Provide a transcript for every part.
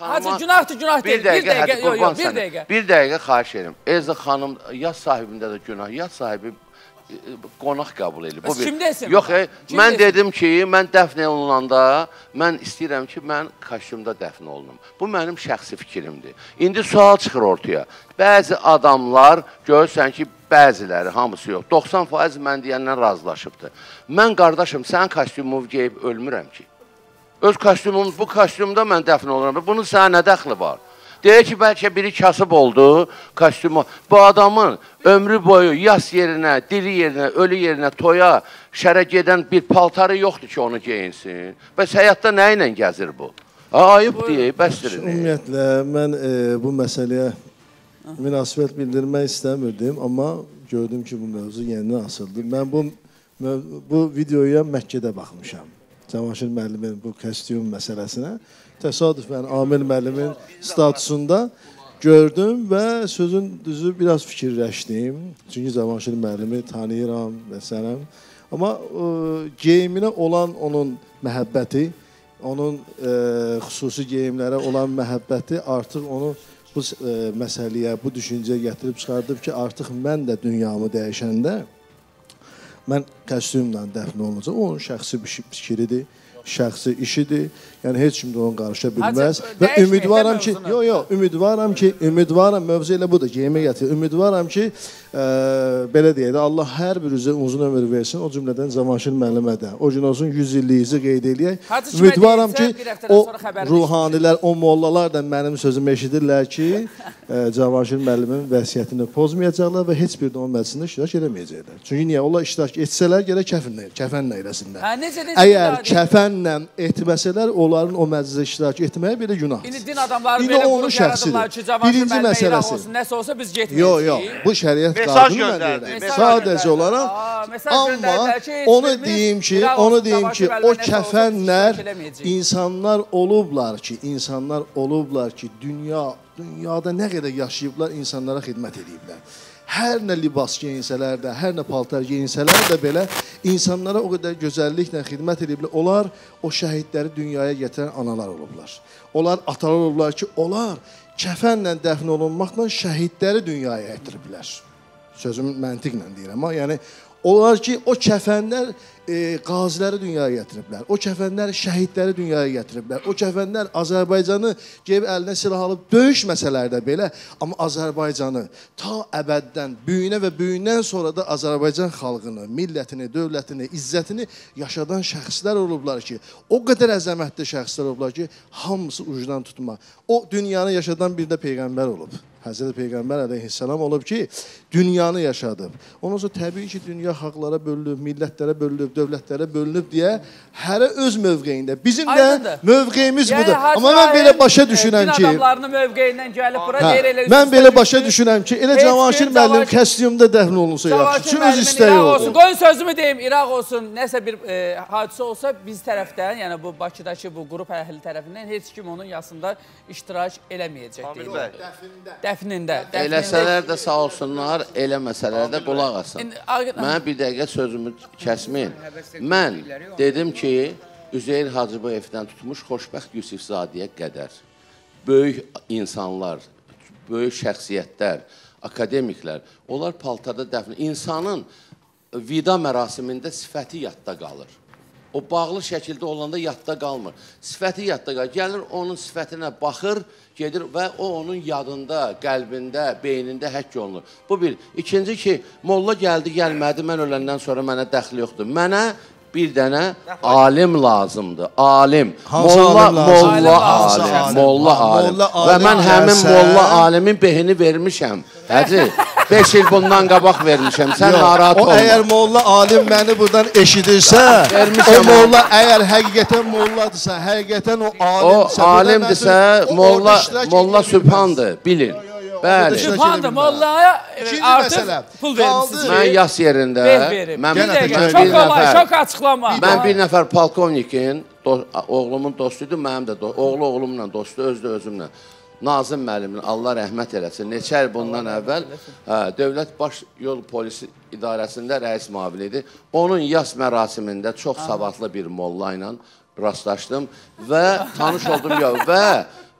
Hacı günahdır, günah deyil. Bir dəqiqə, hadi yox, qurban yox, bir sənə. dəqiqə. Bir dəqiqə xahiş edirəm. Elza xanım yaz sahibində də günah, yaz sahibi e, qonaq qəbul edir. Bəs kim desin Yox, e, mən desin? dedim ki, mən dəfn olunanda mən istəyirəm ki, mən kostyumda dəfn olunum. Bu mənim şəxsi fikrimdir. İndi sual çıxır ortaya. Bəzi adamlar görürsən ki, bəziləri, hamısı yox, 90% mən deyəndən razılaşıbdır. Mən qardaşım, sənin kostyumumu geyib ölmürəm ki. Öz kostyumum, bu kostyumda mən dəfn oluram. Bunun sənə nə dəxli var? Deyir ki, bəlkə biri kasıb oldu, kostyumu. Bu adamın ömrü boyu yas yerinə, diri yerinə, ölü yerinə, toya, şərə gedən bir paltarı yoxdur ki, onu geyinsin. Bəs həyatda nə ilə gəzir bu? Ayıb deyək, bəsdir. Ümumiyyətlə mən e, bu məsələyə münasibət bildirmək istəmirdim, amma gördüm ki, bu mövzu yenidən açıldı. Mən bu bu videoya Məkkədə baxmışam. Cavanşir müəllimin bu kostyum məsələsinə təsadüfən Amil müəllimin statusunda gördüm və sözün düzü biraz fikirləşdim. Çünki Cavanşir müəllimi tanıyıram və sənəm. Amma e, geyiminə olan onun məhəbbəti, onun e, xüsusi geyimlərə olan məhəbbəti artıq onu bu e, məsələyə, bu düşüncəyə gətirib çıxardıb ki, artıq mən də dünyamı dəyişəndə mən kostyumla dəfn olunacaq. O onun şəxsi bir fikridir, şəxsi işidir. Yəni heç kim də onu qarışa bilməz Hacı, və ümidvaram ki, yox, yox, ümidvaram ki, ümidvaram mövzu elə budur, geyimə gətir. Ümidvaram ki, ə, belə deyək də Allah hər birinizə uzun ömür versin, o cümlədən Cavanşir müəllimə də. O gün olsun 100 illiyinizi qeyd eləyək. Ümidvaram ki, o ruhanilər, o mollalar da mənim sözümü eşidirlər ki, ə, Cavanşir müəllimin vəsiyyətini pozmayacaqlar və heç bir də onun məclisində iştirak eləməyəcəklər. Çünki niyə? Onlar iştirak etsələr gərək kəfənlə, kəfənlə eləsinlər. Hə, necə necə Əgər bir kəfənlə etməsələr, onların o məclisə iştirak etməyə belə günahdır. İndi din adamları İndi belə onun şəxsidir. ki, Birinci məsələsi. olsun, nəsə olsa biz getməyəcəyik. Yox, yox. Bu şəriət qanunu mən deyirəm. Sadəcə olaraq amma onu deyim ki, onu deyim ki, o kəfənlər insanlar olublar ki, insanlar olublar ki, dünya dünyada nə qədər yaşayıblar, insanlara xidmət ediblər. Hər nə libas geyinsələr də, hər nə paltar geyinsələr də belə insanlara o qədər gözəlliklə xidmət ediblər. Onlar o şəhidləri dünyaya gətirən analar olublar. Onlar atalar olublar ki, onlar kəfənlə dəfn olunmaqla şəhidləri dünyaya gətiriblər. Sözüm məntiqlə deyirəm, amma yəni onlar ki, o kəfənlər e, qaziləri dünyaya gətiriblər. O kəfənlər şəhidləri dünyaya gətiriblər. O kəfənlər Azərbaycanı gəlib əlinə silah alıb döyüşməsələr də belə, amma Azərbaycanı ta əbəddən, büyünə və büyündən sonra da Azərbaycan xalqını, millətini, dövlətini, izzətini yaşadan şəxslər olublar ki, o qədər əzəmətli şəxslər olublar ki, hamısı ucdan tutma. O dünyanı yaşadan bir də peyğəmbər olub. Həzrəti Peyğəmbər əleyhissalam olub ki, dünyanı yaşadıb. Ondan sonra təbii ki, dünya xalqlara bölünüb, millətlərə bölünüb, dövlətlərə bölünüb deyə hərə öz mövqeyində. Bizim də mövqeyimiz Yəni budur. Amma mən belə başa e, düşürəm din ki, adamlarının mövqeyindən gəlib bura hə, deyir elə mən belə başa düşdü. düşürəm ki, elə Cavanşir müəllim kostyumda dəfn olunsa yaxşı. Çünki öz istəyi oldu. Qoyun sözümü deyim, İraq olsun, nəsə bir e, hadisə olsa biz tərəfdən, yəni bu Bakıdakı bu qrup əhli tərəfindən heç kim onun yasında iştirak eləməyəcək Amil deyim. Dəfnində. dəfnində. Eləsələr də sağ olsunlar, eləməsələr də qulaq asın. Mənə bir dəqiqə sözümü kəsməyin. Mən dedim ki, Üzeyir Hacıbayevdən tutmuş xoşbəxt Yusifzadəyə qədər böyük insanlar, böyük şəxsiyyətlər, akademiklər, onlar paltada dəfn insanın vida mərasimində sifəti yadda qalır. O bağlı şəkildə olanda yadda qalmır. Sifəti yadda qalır. Gəlir onun sifətinə baxır, gedir və o onun yadında, qəlbində, beynində həkk olunur. Bu bir. İkinci ki, molla gəldi, gəlmədi, mən öləndən sonra mənə dəxli yoxdur. Mənə bir dənə alim lazımdır. Alim. Hansı molla, alim lazımdır? molla alim. alim? Molla alim. molla Və alim mən həmin molla alimin behini vermişəm. Həci, 5 il bundan qabaq vermişəm. Sən narahat o olma. əgər molla alim məni buradan eşidirsə, o molla əgər həqiqətən molladırsa, həqiqətən o O alimdirsə, o orada molla molla. Sübhandır, bilin. Bəli. Sübhandır, mollaya e, artıq pul vermişsiniz. Mən yas yerində mən Bir təkrar çox nəfər- çox açıqlama. Mən bir nəfər polkovnikin oğlumun dostuydu, mənim də oğlu oğlumla dostdur, özü də özümlə. Nazim müəllimin Allah rəhmət eləsin. Neçə il bundan əvvəl hə, Dövlət Baş Yol Polisi İdarəsində rəis müavini idi. Onun yas mərasimində çox savadlı bir molla ilə rastlaşdım və tanış oldum ya və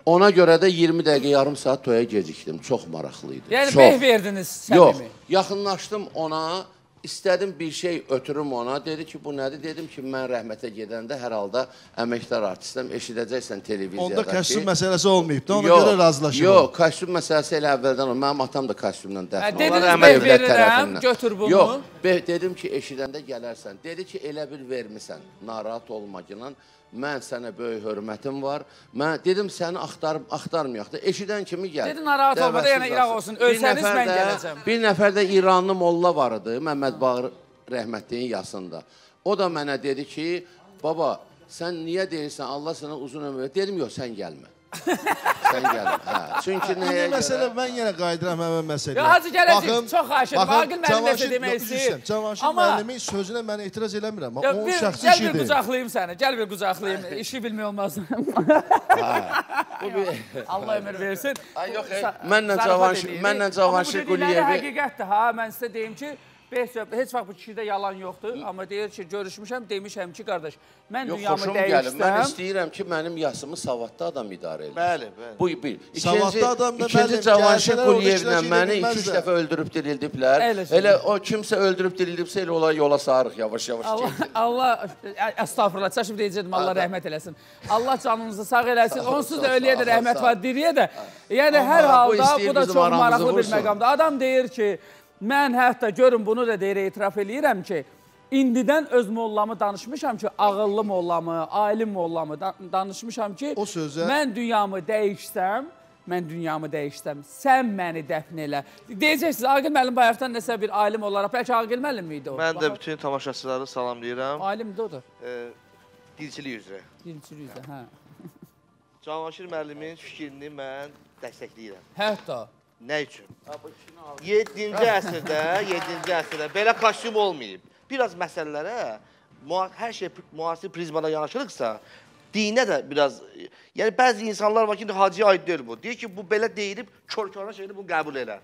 Ona görə də 20 dəqiqə, yarım saat toya gecikdim. Çox maraqlı idi. Yəni Çox. beh verdiniz səmimi. Yox, yaxınlaşdım ona, istədim bir şey ötürüm ona. Dedi ki, bu nədir? Dedim ki, mən rəhmətə gedəndə hər halda əməkdar artistəm, eşidəcəksən televiziyada Onda kostyum məsələsi olmayıb da, ona Yox, görə razılaşıb. Yox, kostyum məsələsi elə əvvəldən olub. Mənim atam da kostyumla dəfn Hə, olub. dediniz, beh verirəm, tərəfindən. götür bunu. Yox, beh, dedim ki, eşidəndə gələrsən. Dedi ki, elə bir vermisən, narahat olma gilan. Mən sənə böyük hörmətim var. Mən dedim səni axtarıb axtarmayaq da. Eşidən kimi gəl. Dedi, narahat olma da, yəni İraq olsun. Ölsəniz mən gələcəm. Bir nəfər də İranlı molla var idi, Məmməd Bağır rəhmətliyin yasında. O da mənə dedi ki, baba, sən niyə deyirsən Allah sənə uzun ömür? Dedim, yox, sən gəlmə. sən gəlmə. Hə. Çünki nəyə İndi məsələ görə? mən yenə qayıdıram həmin məsələyə. Ya, Hacı gələcək, çox xahiş edirəm. Aqil müəllim Cavanşir- demək yox, istəyir. Cavanşir Amma- müəllimin sözünə mən etiraz eləmirəm. Yox, O bir, şəxsi gəl bir işidir. qucaqlayım səni. Gəl bir qucaqlayım. İşi bilmək olmaz. Allah ömür versin. Ay, yox, mənlə Cavanşir- mənlə Cavanşir dedikləri Quliyevi- həqiqətdir ha. Mən sizə deyim ki, Söhbət, heç vaxt bu kişidə yalan yoxdur, amma deyir ki, görüşmüşəm, demişəm ki, qardaş, mən Yox, dünyamı xoşum gəlir. Mən dəyişsəm, istəyirəm ki, mənim yasımı savadlı adam idarə edir. Bəli, bəli. Bu bir. İkinci, Savadlı adam da ikinci müəllim, Cavanşir gəlsələr orada Quliyevlə edə məni iki-üç bilməzlər. dəfə öldürüb dirildiblər. Elə şey. Elə o kimsə öldürüb dirildibsə elə ola yola sarıq yavaş-yavaş Allah, getdik. Allah, əstağfurullah, çaşıb deyəcəkdim, Allah rəhmət eləsin. Allah canınızı sağ eləsin, onsuz da ölüyə də rəhmət var, diriyə də. Yəni, hər Amma bu halda istəyir bu da bizim çox aramızı maraqlı bir vursun. məqamdır. Adam deyir ki, mən hətta görün bunu da deyir, etiraf eləyirəm ki, indidən öz mollamı danışmışam ki, ağıllı mollamı, alim mollamı da danışmışam ki, O sözə- mən dünyamı dəyişsəm, mən dünyamı dəyişsəm, sən məni dəfn elə. Deyəcəksiniz, Aqil müəllim bayaqdan nəsə bir alim olaraq, bəlkə Aqil müəllim idi o? Mən də bütün tamaşaçıları salamlayıram. Alimdir o da. E, dilçilik üzrə. Dilçilik üzrə, hə. Cavanşir müəllimin fikrini mən dəstəkləyirəm. Hətta. Nə üçün? 7-ci əsrdə, 7-ci əsrdə belə kostyum olmayıb. Biraz məsələlərə hər şey müasir prizmada yanaşırıqsa, dinə də biraz yəni bəzi insanlar var ki, hacıya aid deyil bu. Deyir ki, bu belə deyilib, kör-körə şeyini bunu qəbul elə.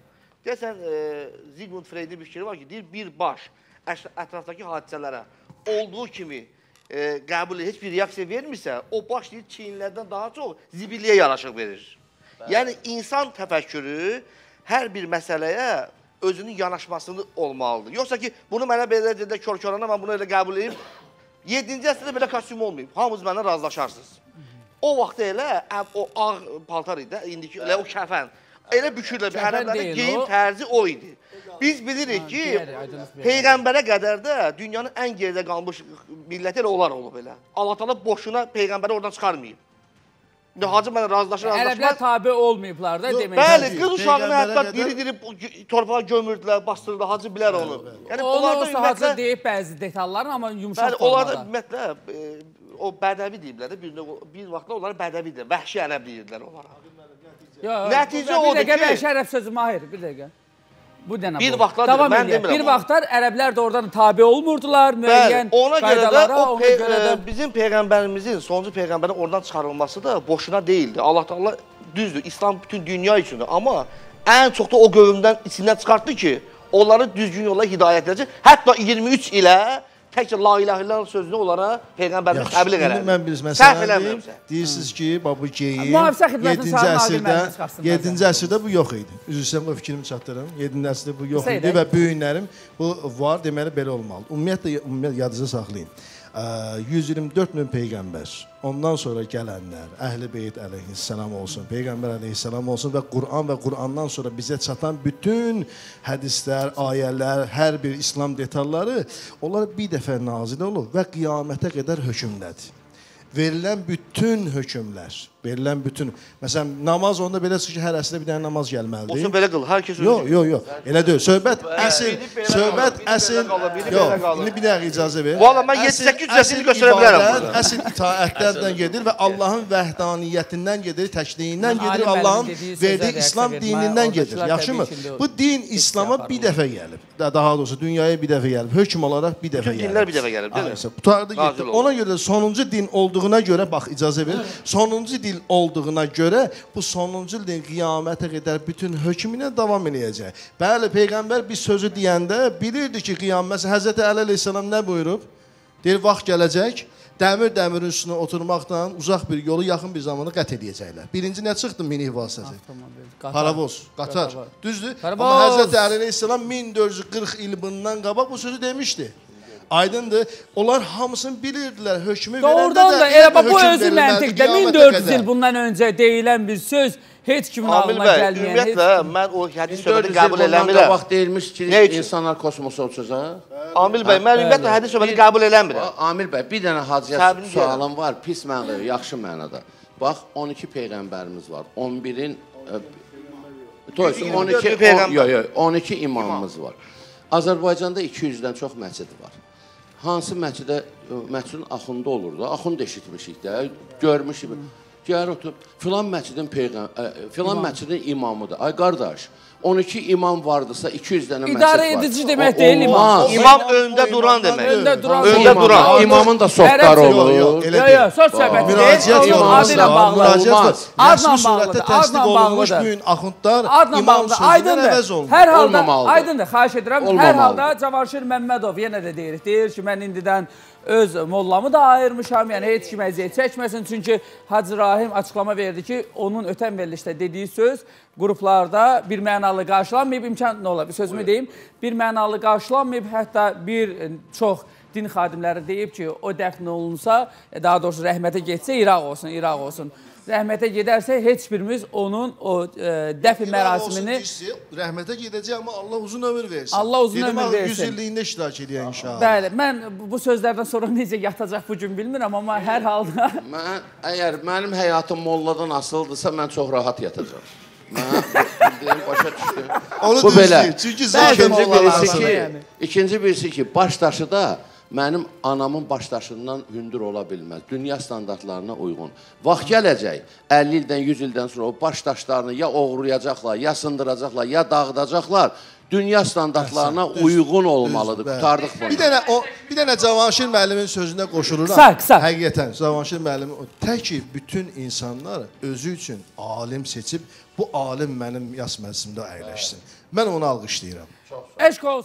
Deyəsən e, Zigmund Freudin bir fikri var ki, deyir bir baş ətrafdakı hadisələrə olduğu kimi e, qəbul heç bir reaksiya vermirsə, o baş deyir çiyinlərdən daha çox zibilliyə yaraşıq verir. Yəni insan təfəkkürü hər bir məsələyə özünün yanaşmasını olmalıdır. Yoxsa ki, bunu mənə belə dedilər kör-körənə mən bunu elə qəbul edib 7-ci əsrdə belə kostyum olmayıb. Hamınız mənlə razılaşarsınız. O vaxt elə o ağ paltar idi, indiki elə o kəfən. Elə bükürlər, Kəfən ərəblərin geyim tərzi o idi. Biz bilirik ki, peyğəmbərə qədər də dünyanın ən geridə qalmış milləti elə onlar olub elə. Allah Taala boşuna peyğəmbəri oradan çıxarmayıb. Hacı mənə razılaşır, Ərəblər razılaşmaz. tabe olmayıblar da demək. Bəli, qız uşağını hətta diri-diri torpağa gömürdülər, bastırdılar, hacı bilər onu. Yəni hacı ümumiyyətlə deyib bəzi detallarını, amma yumşaq Bəli, onlarda formada. ümumiyyətlə e, o bədəvi deyiblər də, bir, bir vaxtlar onlar bədəvi deyirlər, vəhşi ərəb deyirdilər onlara. Nəticə bir odur dəqiqə ki- mən şərəf sözü Mahir, bir dəqiqə. Bu dənə Bir vaxtlar Davam mən demirəm Bir vaxtlar ərəblər də oradan tabe olmurdular müəyyən Bəli, ona görə də o ona görə də e, bizim peyğəmbərimizin, sonuncu peyğəmbərin oradan çıxarılması da boşuna deyildi. Allah Taala düzdür, İslam bütün dünya üçündür, amma ən çox da o qövmdən içindən çıxartdı ki, onları düzgün yola hidayət edəcək. Hətta 23 ilə təkcə la ilahə illallah sözünü onlara peyğəmbərimiz təbliğ elədi. mən bir Səhv eləmirəmsə. Deyirsiniz ki, bax bu geyim Mühafizə xidmətinin 7-ci çağırın, Aqil əsrdə müəllim çıxartsın 7-ci əsrdə bu yox idi. Üzr istəyirəm, o fikrimi çatdırım. 7-ci əsrdə bu yox idi və bu günlərim bu var, deməli belə olmalı. Ümumiyyətlə ümumiyyətlə yadınızda saxlayın. Ə, 124 min peyğəmbər, ondan sonra gələnlər, Əhl-i Beyt əleyhissalam olsun, peyğəmbər əleyhissalam olsun və Quran və Qurandan sonra bizə çatan bütün hədislər, ayələr, hər bir İslam detalları onlar bir dəfə nazil olub və qiyamətə qədər hökmdədir. Verilən bütün hökmlər, verilən bütün, məsələn, namaz onda belə çıxır ki, hər əsrdə bir dənə namaz gəlməlidir. Olsun belə qıl, hər kəs özü. Yox, yox, yox. Elə deyil. Söhbət əsl, söhbət əsl. Yox, indi bir dəqiqə icazə ver. Valla mən Əsl- 7-8 əsl rəsmini göstərə bilərəm burada. Əsl itaətlərdən gedir və Allahın vəhdaniyyətindən gedir, təkliyindən gedir, Allahın verdiyi İslam dinindən gedir. Yaxşımı? Bu din İslama bir dəfə gəlib. Da- Daha doğrusu dünyaya bir dəfə gəlib. Hökm olaraq bir dəfə gəlib. dinlər bir dəfə gəlib, deyil mi? Ona görə də sonuncu din olduğuna görə bax icazə ver. Sonuncu din olduğuna görə bu sonuncu din qiyamətə qədər bütün hökmünə davam eləyəcək. Bəli, peyğəmbər bir sözü deyəndə bilirdi ki, qiyamət məsələn Həzrət Əli əleyhissalam nə buyurub? Deyir vaxt gələcək, Dəmir dəmirin üstünə oturmaqdan uzaq bir yolu yaxın bir zamanda qət edəcəklər. Birinci nə çıxdı mini vasitəsi? Qatar. Paravoz, qatar. Qatar. Düzdür? Paravoz. Amma Həzrət Əli əleyhissalam 1440 il bundan qabaq bu sözü demişdi. Aydındır. Onlar hamısını bilirdilər. Hökmü Doğrudan verəndə da də elə eyni bax bu özü məntiqdə qiyamətə 1400 qədər. il bundan öncə deyilən bir söz heç kimin Amil ağlına gəlməyən. ümumiyyətlə heç- mən o hədis 400 söhbəti il qəbul bundan eləmirəm. qabaq deyilmiş ki, insanlar kosmosa uçacaq. Amil bəy, mən ümumiyyətlə hədis söhbəti qəbul eləmirəm. Amil bəy, bir dənə hacıya sualım var, pis mənada, yaxşı mənada. Bax, 12 peyğəmbərimiz var. 11-in Toys 124 12 peyğəmbər. yox, yox, 12 imamımız var. Azərbaycanda 200-dən çox məscid var. Hansı məscidə məscidin axunda olur da, axund eşitmişik də, görmüşük. Gəl otur, filan məscidin peyğəm, ə, filan məscidin imamıdır. Ay qardaş, 12 imam vardısa 200 dənə məscid var. İdarə edici demək deyil imam. İmam öndə duran demək. Öndə duran Öndə duran. İmamın da Ərəbcə- olur. Yox, yox, söz söhbəti Müraciət deyil. Adı ilə bağlı. Müraciət olmaz. Adla bağlıdır, təsdiq adla olunmuş bağlıdır. bu gün axundlar imam sözündən əvəz olunur. Hər halda, aydındır, xahiş edirəm. Hər halda Cavanşir Məmmədov yenə də deyir. Deyir ki, mən indidən öz mollamı da ayırmışam, yəni heç kim əziyyət çəkməsin. Çünki Hacı Rahim açıqlama verdi ki, onun ötən verilişdə dediyi söz qruplarda bir mənalı qarşılanmayıb, imkan nə ola, bir sözümü deyim, bir mənalı qarşılanmayıb, hətta bir e, çox din xadimləri deyib ki, o dəfn olunsa, e, daha doğrusu rəhmətə getsə İraq olsun, İraq olsun. Rəhmətə gedərsə heç birimiz onun o e, dəfn mərasimini rəhmətə gedəcək amma Allah uzun ömür versin. Allah uzun Dedim, ömür ağ- versin. 100 illiyində iştirak edən inşallah. Bəli, mən bu- bu sözlərdən sonra necə yatacaq bu gün bilmirəm, amma hər halda Mən əgər mənim həyatım molladan asılıdırsa mən çox rahat yatacağam. Mən bildiyim başa düşdü. Onu Bu düz belə. deyir, çünki zaten İkinci mollalar birisi asılı. ki, yəni. ikinci birisi ki, baş daşı da mənim anamın baş daşından hündür ola bilməz. Dünya standartlarına uyğun. Vaxt gələcək, 50 ildən, 100 ildən sonra o baş daşlarını ya oğurlayacaqlar, ya sındıracaqlar, ya dağıdacaqlar. Dünya standartlarına Düz, uyğun düz, olmalıdır. bəli. Qurtardıq bunu. Bir dənə o bir dənə Cavanşir müəllimin sözünə qoşuluram. Qısa, qısa. Həqiqətən Cavanşir müəllim o tək ki bütün insanlar özü üçün alim seçib bu alim mənim yas məclisimdə əyləşsin. Mən onu alqışlayıram. eşq olsun.